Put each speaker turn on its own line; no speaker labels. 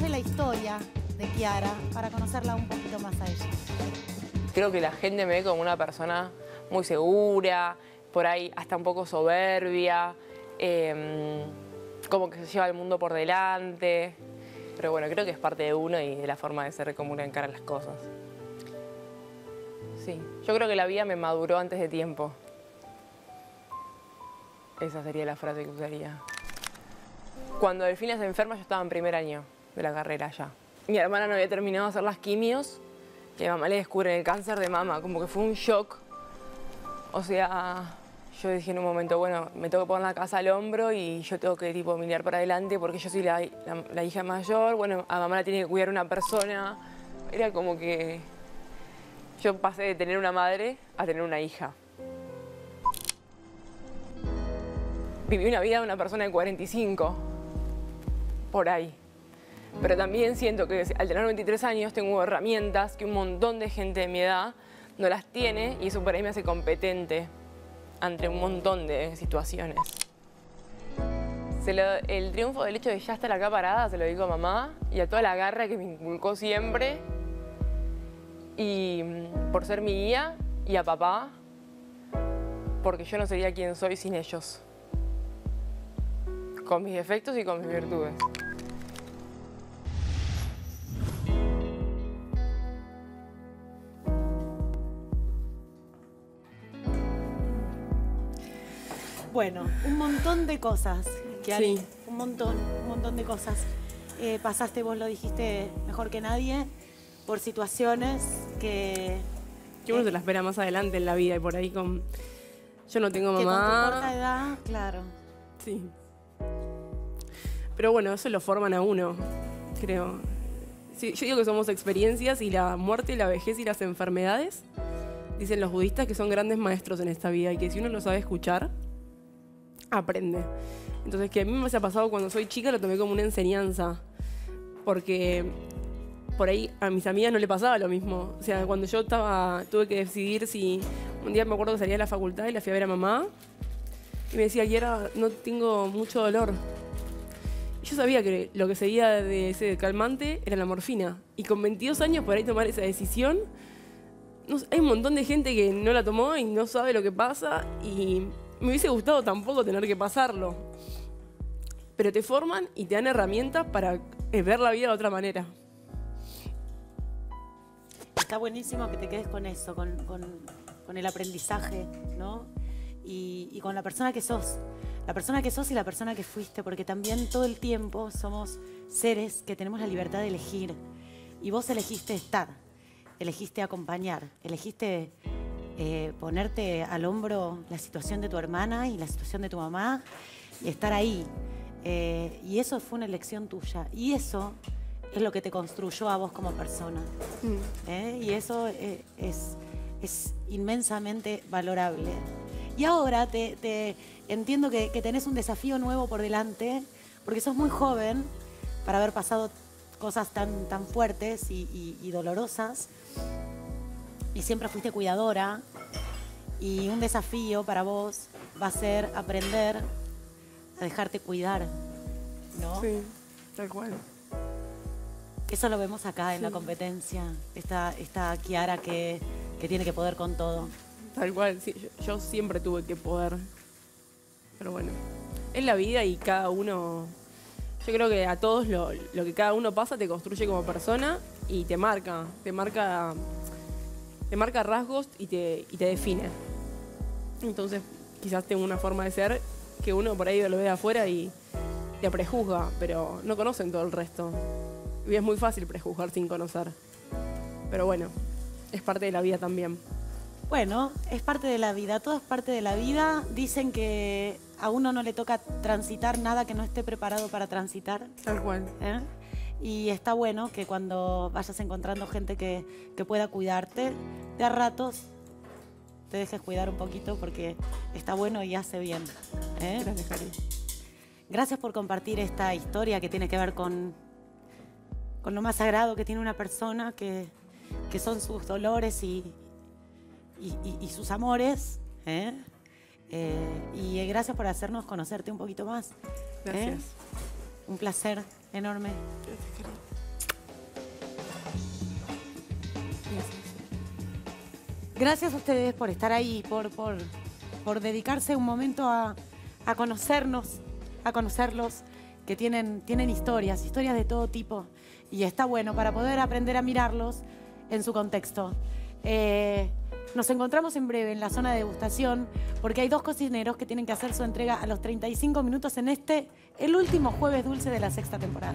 de la historia de Kiara para conocerla un poquito más a ella.
Creo que la gente me ve como una persona muy segura, por ahí hasta un poco soberbia, em, como que se lleva el mundo por delante. Pero bueno, creo que es parte de uno y de la forma de ser como uno encara las cosas. Sí, yo creo que la vida me maduró antes de tiempo. Esa sería la frase que usaría. Cuando Delfina se enferma, yo estaba en primer año de la carrera ya. Mi hermana no había terminado de hacer las quimios y a mamá le descubren el cáncer de mama. Como que fue un shock. O sea, yo dije en un momento, bueno, me tengo que poner la casa al hombro y yo tengo que tipo mirar para adelante porque yo soy la, la hija mayor. Bueno, a mamá la tiene que cuidar una persona. Era como que yo pasé de tener una madre a tener una hija. Viví una vida de una persona de 45, por ahí. Pero también siento que al tener 23 años tengo herramientas que un montón de gente de mi edad no las tiene y eso por ahí me hace competente ante un montón de situaciones. el triunfo del hecho de ya estar acá parada se lo digo a mamá y a toda la garra que me inculcó siempre y mm, por ser mi guía y a papá porque yo no sería quien soy sin ellos con mis defectos y con mis virtudes.
Bueno, un montón de cosas, sí. un montón, un montón de cosas. Eh, pasaste, vos lo dijiste mejor que nadie, por situaciones que...
Que uno se la espera más adelante en la vida y por ahí con... Yo no tengo mamá.
Que con tu corta edad, claro.
Sí. Pero bueno, eso lo forman a uno, creo. yo digo que somos experiencias y la muerte, la vejez y las enfermedades, dicen los budistas que son grandes maestros en esta vida y que si uno lo sabe escuchar, aprende. Entonces, que a mí me ha pasado cuando soy chica, lo tomé como una enseñanza. Porque por ahí a mis amigas no le pasaba lo mismo. O sea, cuando yo estaba, tuve que decidir si un día me acuerdo que salía de la facultad y la fui a ver a mamá. Y me decía, Kiera, no tengo mucho dolor. Yo sabía que lo que seguía de ese calmante era la morfina. Y con 22 años por ahí tomar esa decisión, hay un montón de gente que no la tomó y no sabe lo que pasa. Y me hubiese gustado tampoco tener que pasarlo. Pero te forman y te dan herramientas para eh, ver la vida de otra manera.
Está buenísimo que te quedes con eso, con, el aprendizaje, ¿no? y con la persona que sos la persona que sos y la persona que fuiste, porque también todo el tiempo somos seres que tenemos la libertad de elegir. Y vos elegiste estar, elegiste acompañar, elegiste eh, ponerte al hombro la situación de tu hermana y la situación de tu mamá y estar ahí. Eh, y eso fue una elección tuya. Y eso es lo que te construyó a vos como persona. Mm. ¿eh? Y eso es, es inmensamente valorable. Y ahora te, entiendo que, tenés un desafío nuevo por delante, porque sos muy joven para haber pasado cosas tan, tan fuertes y, dolorosas. Y siempre fuiste cuidadora. Y un desafío para vos va a ser aprender a dejarte cuidar, ¿no?
Sí, tal cual.
Eso lo vemos acá en la competencia, esta, esta Kiara que, que tiene que poder con todo.
Tal cual, sí, yo, siempre tuve que poder. Pero bueno, es la vida y cada uno. Yo creo que a todos lo, que cada uno pasa te construye como persona y te marca, te marca, te marca rasgos y te, y te define. Entonces, quizás tengo una forma de ser que uno por ahí lo ve de afuera y te prejuzga, pero no conocen todo el resto. Y es muy fácil prejuzgar sin conocer. Pero bueno, es parte de la vida también.
Bueno, es parte de la vida, todo es parte de la vida. Dicen que a uno no le toca transitar nada que no esté preparado para transitar.
Tal cual.
¿Eh? Y está bueno que cuando vayas encontrando gente que, pueda cuidarte, de a ratos te dejes cuidar un poquito porque está bueno y hace bien.
¿eh? Gracias, Cari.
Gracias por compartir esta historia que tiene que ver con, con lo más sagrado que tiene una persona, que, que son sus dolores y, y, sus amores. ¿eh? Eh, y gracias por hacernos conocerte un poquito más.
Gracias.
Un placer enorme. Gracias a ustedes por estar ahí, por, por, por dedicarse un momento a, a conocernos, a conocerlos, que tienen, tienen historias, historias de todo tipo. Y está bueno para poder aprender a mirarlos en su contexto. Eh, nos encontramos en breve en la zona de degustación porque hay dos cocineros que tienen que hacer su entrega a los 35 minutos en este, el último jueves dulce de la sexta temporada.